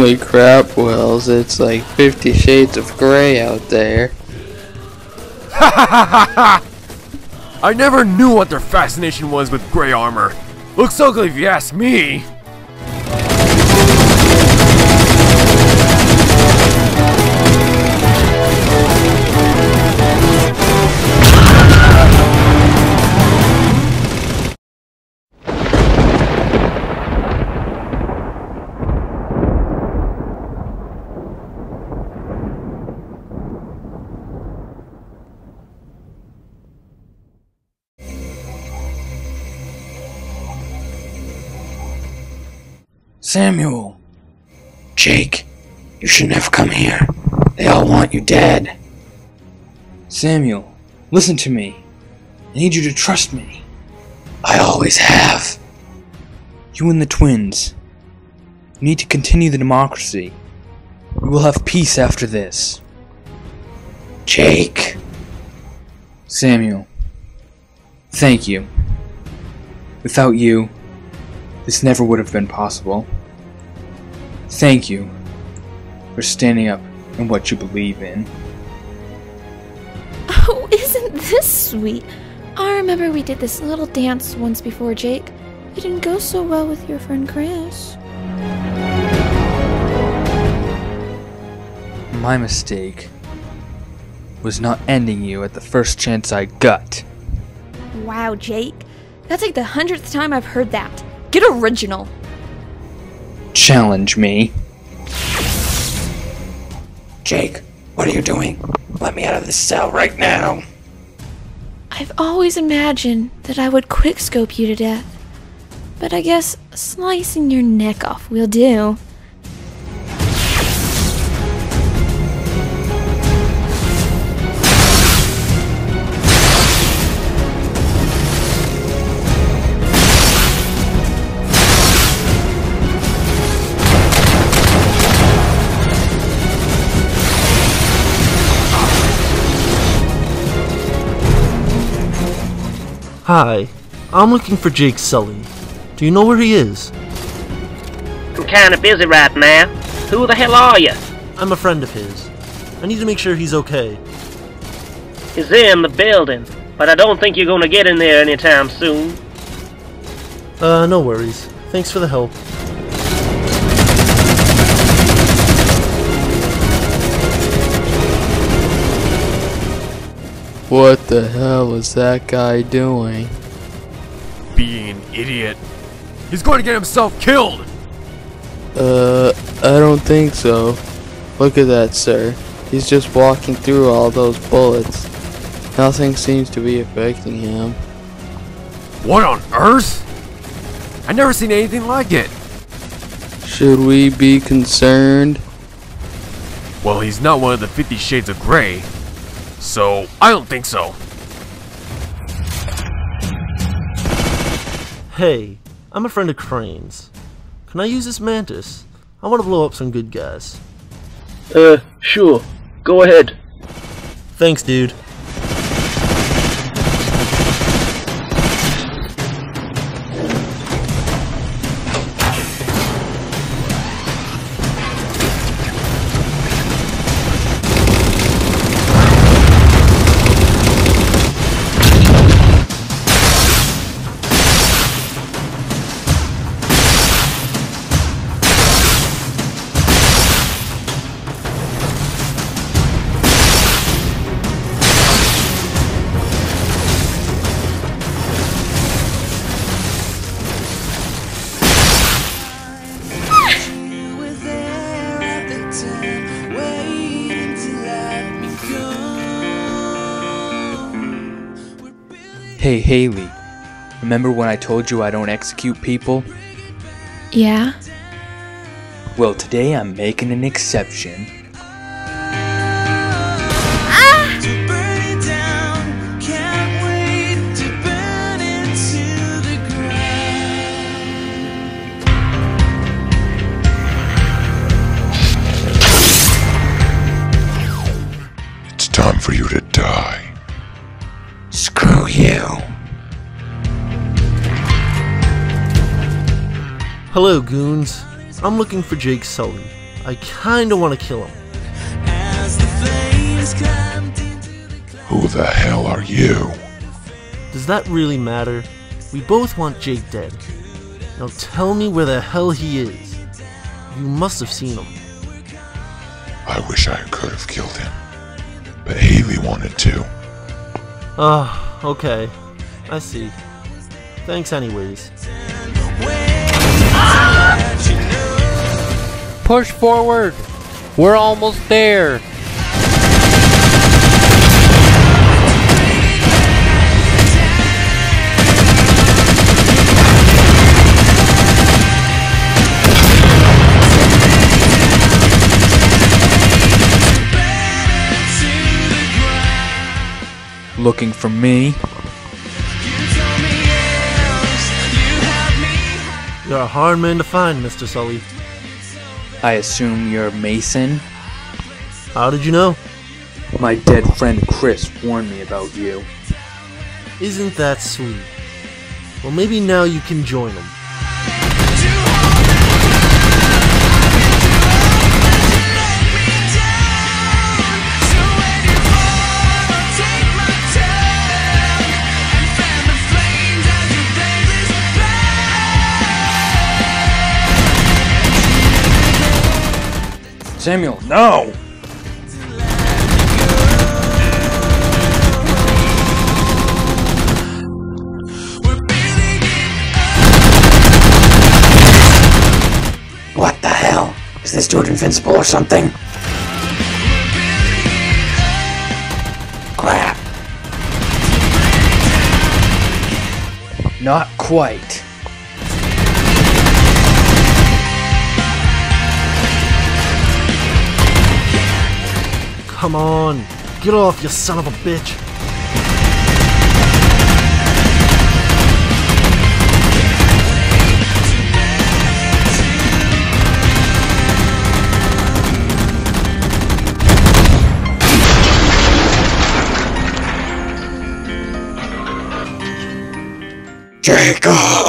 Holy crap, Wells, it's like 50 shades of gray out there. I never knew what their fascination was with gray armor. Looks ugly if you ask me. Samuel! Jake, you shouldn't have come here. They all want you dead. Samuel, listen to me. I need you to trust me. I always have. You and the twins. You need to continue the democracy. We will have peace after this. Jake. Samuel. Thank you. Without you, this never would have been possible. Thank you for standing up in what you believe in. Oh, isn't this sweet? I remember we did this little dance once before, Jake. It didn't go so well with your friend Chris. My mistake was not ending you at the first chance I got. Wow, Jake. That's like the hundredth time I've heard that. Get original. Challenge me. Jake, what are you doing? Let me out of this cell right now. I've always imagined that I would quickscope you to death. But I guess slicing your neck off will do. Hi, I'm looking for Jake Sully. Do you know where he is? I'm kinda busy right now. Who the hell are you? I'm a friend of his. I need to make sure he's okay. He's in the building, but I don't think you're gonna get in there anytime soon. Uh, no worries. Thanks for the help. What the hell is that guy doing? Being an idiot. He's going to get himself killed! Uh, I don't think so. Look at that, sir. He's just walking through all those bullets. Nothing seems to be affecting him. What on earth? I never seen anything like it. Should we be concerned? Well, he's not one of the Fifty Shades of Grey, so I don't think so. Hey, I'm a friend of Crane's. Can I use this mantis? I want to blow up some good guys. Uh, sure. Go ahead. Thanks, dude. Hey, Haley. Remember when I told you I don't execute people? Yeah? Well, today I'm making an exception. Ah! It's time for you to Hello, goons. I'm looking for Jake Sully. I kinda wanna kill him. Who the hell are you? Does that really matter? We both want Jake dead. Now tell me where the hell he is. You must have seen him. I wish I could have killed him. But Haley wanted to. Ah, okay. I see. Thanks anyways. Push forward. We're almost there. Looking for me? You're a hard man to find, Mr. Sully. I assume you're Mason? How did you know? My dead friend Chris warned me about you. Isn't that sweet? Well, maybe now you can join him. Samuel, no! What the hell? Is this dude invincible or something? Crap. Not quite. Come on, get off, you son of a bitch. Jacob!